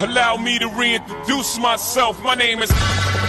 Allow me to reintroduce myself. My name is.